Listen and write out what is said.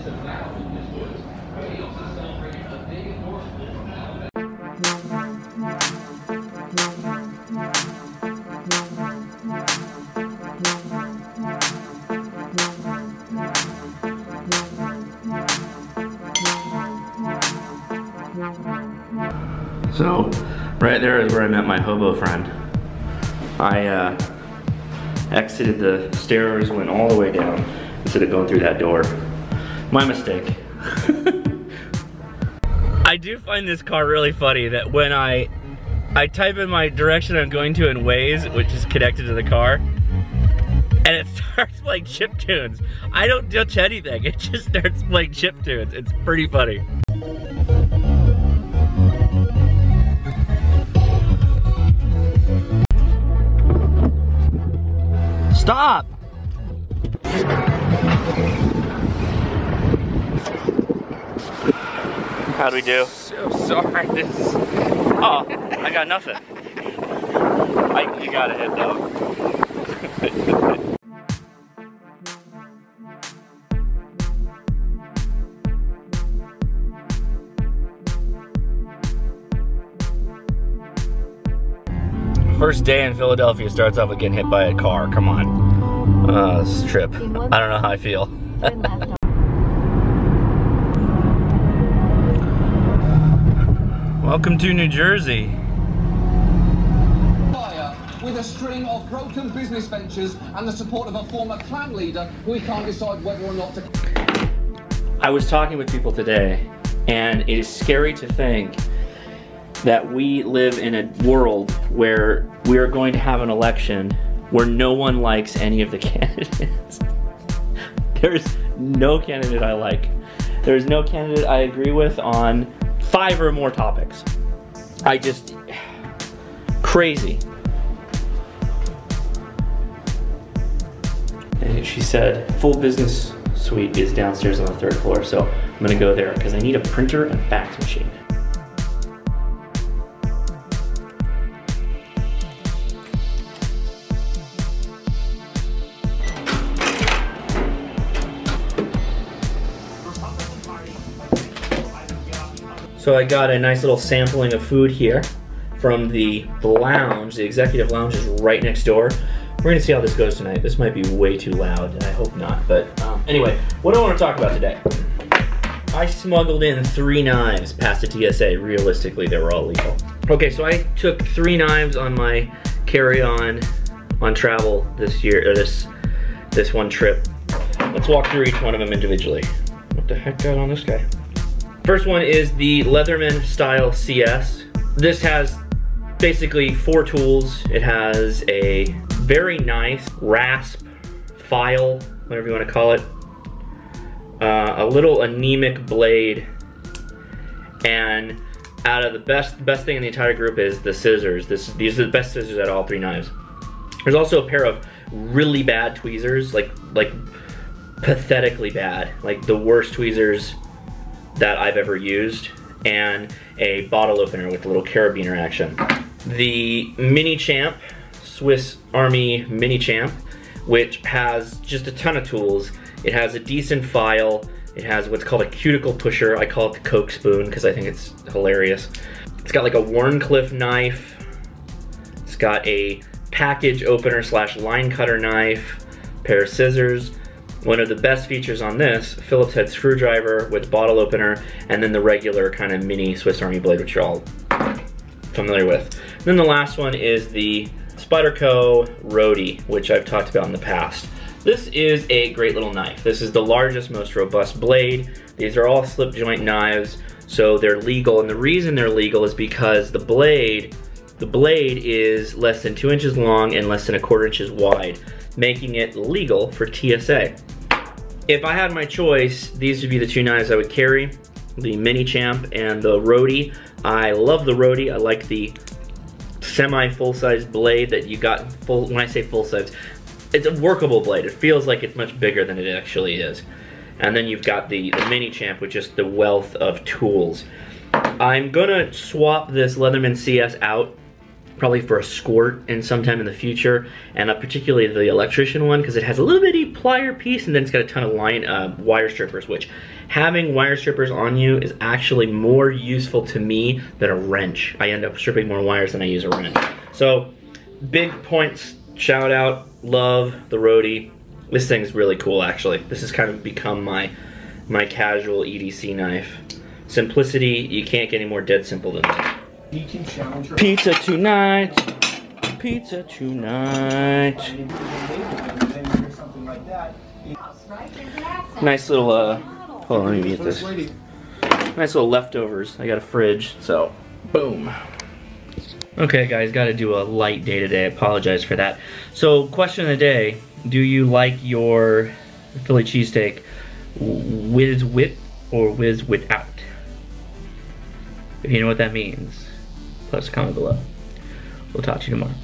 So, right there is where I met my hobo friend. I uh, exited the stairs, went all the way down instead of going through that door. My mistake. I do find this car really funny that when I I type in my direction I'm going to in Waze, which is connected to the car, and it starts playing chip tunes. I don't touch anything, it just starts playing chip tunes. It's pretty funny. Stop! How'd we do? So sorry. This is. Oh, I got nothing. I, you got a hit though. First day in Philadelphia starts off with getting hit by a car. Come on. Uh, this trip. I don't know how I feel. Welcome to New Jersey. With a string of broken business ventures and the support of a former clan leader, we can't decide whether or not to. I was talking with people today, and it is scary to think that we live in a world where we are going to have an election where no one likes any of the candidates. There's no candidate I like. There's no candidate I agree with on five or more topics. I just, crazy. And she said, full business suite is downstairs on the third floor, so I'm gonna go there because I need a printer and fax machine. So I got a nice little sampling of food here from the lounge. The executive lounge is right next door. We're gonna see how this goes tonight. This might be way too loud, and I hope not. But um, anyway, what do I want to talk about today? I smuggled in three knives past the TSA. Realistically, they were all legal. Okay, so I took three knives on my carry-on on travel this year, or this this one trip. Let's walk through each one of them individually. What the heck got on this guy? First one is the Leatherman Style CS. This has basically four tools. It has a very nice rasp file, whatever you want to call it, uh, a little anemic blade, and out of the best best thing in the entire group is the scissors. This these are the best scissors at all three knives. There's also a pair of really bad tweezers, like like pathetically bad, like the worst tweezers that I've ever used and a bottle opener with a little carabiner action. The Mini Champ, Swiss Army Mini Champ, which has just a ton of tools. It has a decent file. It has what's called a cuticle pusher. I call it the Coke spoon because I think it's hilarious. It's got like a Wharncliffe knife. It's got a package opener slash line cutter knife, pair of scissors, one of the best features on this, Phillips head screwdriver with bottle opener, and then the regular kind of mini Swiss Army blade, which you're all familiar with. And then the last one is the Spyderco Roadie, which I've talked about in the past. This is a great little knife. This is the largest, most robust blade. These are all slip joint knives, so they're legal. And the reason they're legal is because the blade, the blade is less than two inches long and less than a quarter inches wide making it legal for TSA. If I had my choice, these would be the two knives I would carry, the Mini Champ and the Roadie. I love the Roadie. I like the semi full-size blade that you got full, when I say full-size, it's a workable blade. It feels like it's much bigger than it actually is. And then you've got the, the Mini Champ with just the wealth of tools. I'm gonna swap this Leatherman CS out probably for a squirt in sometime in the future, and uh, particularly the electrician one because it has a little bitty plier piece, and then it's got a ton of line uh, wire strippers, which having wire strippers on you is actually more useful to me than a wrench. I end up stripping more wires than I use a wrench. So, big points, shout out, love the Roadie. This thing's really cool, actually. This has kind of become my my casual EDC knife. Simplicity, you can't get any more dead simple than this. You can challenge her. Pizza tonight. Pizza tonight. something like that. Nice little uh hold on, let me get this. Nice little leftovers. I got a fridge, so boom. Okay guys, gotta do a light day today. I apologize for that. So question of the day, do you like your Philly cheesesteak whiz with or whiz without? If you know what that means, a comment below. We'll talk to you tomorrow.